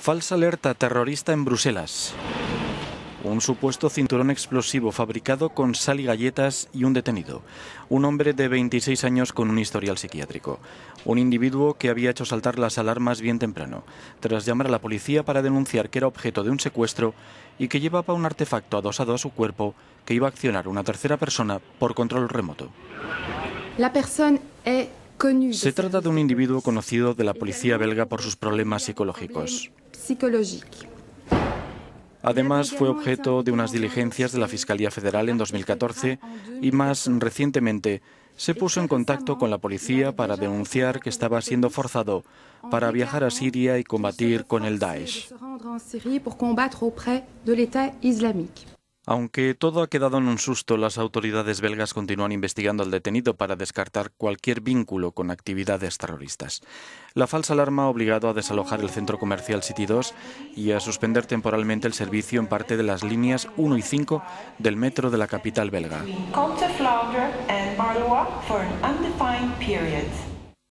Falsa alerta terrorista en Bruselas. Un supuesto cinturón explosivo fabricado con sal y galletas y un detenido. Un hombre de 26 años con un historial psiquiátrico. Un individuo que había hecho saltar las alarmas bien temprano, tras llamar a la policía para denunciar que era objeto de un secuestro y que llevaba un artefacto adosado a su cuerpo que iba a accionar una tercera persona por control remoto. La persona es Se trata de un individuo conocido de la policía belga por sus problemas psicológicos. Psicológico. Además, fue objeto de unas diligencias de la Fiscalía Federal en 2014 y más recientemente se puso en contacto con la policía para denunciar que estaba siendo forzado para viajar a Siria y combatir con el Daesh. Aunque todo ha quedado en un susto, las autoridades belgas continúan investigando al detenido para descartar cualquier vínculo con actividades terroristas. La falsa alarma ha obligado a desalojar el centro comercial City 2 y a suspender temporalmente el servicio en parte de las líneas 1 y 5 del metro de la capital belga.